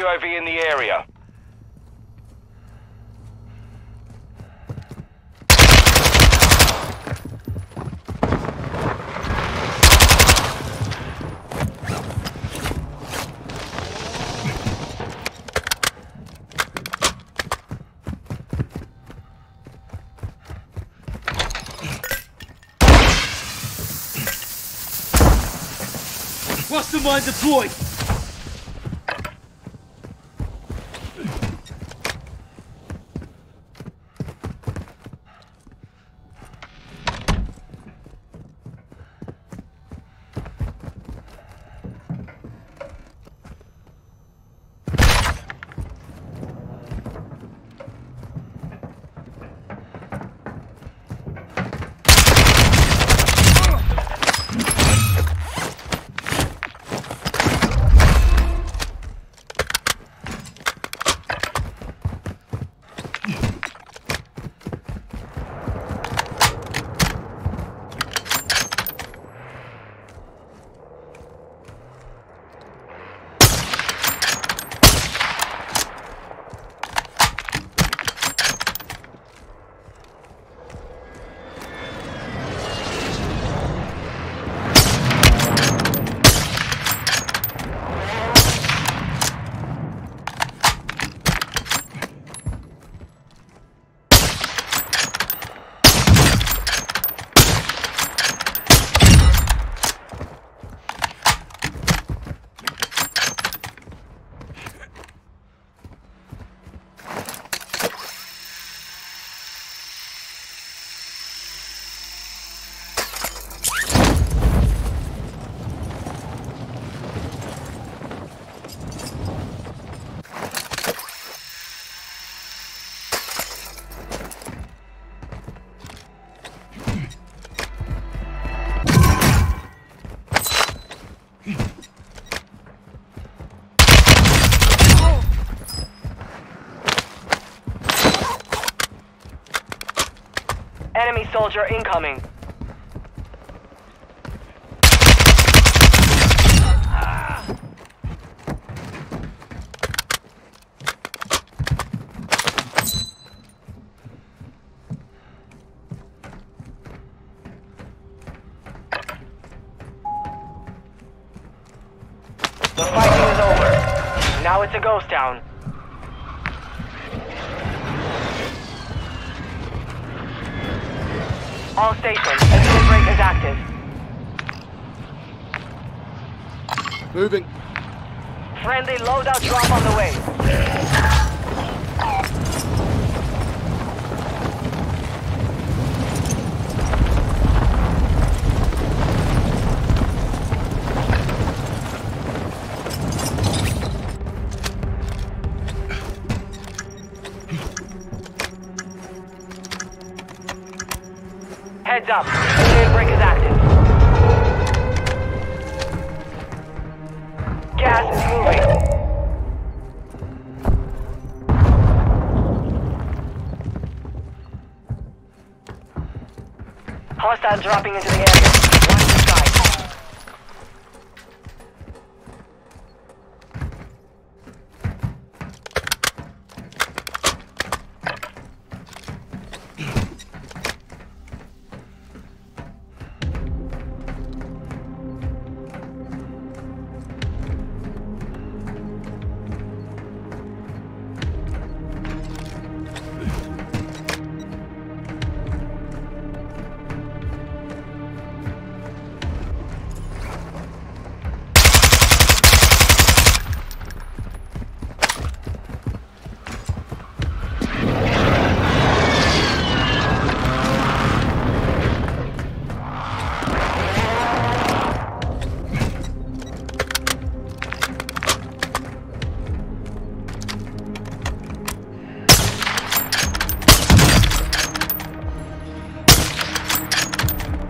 UAV in the area. Cluster mine deployed! Enemy soldier incoming. The fighting is over. Now it's a ghost town. All stations, escape brake is active. Moving. Friendly loadout drop on the way. Up, escape is active. Gas is moving. Hostile dropping into the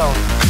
Michael.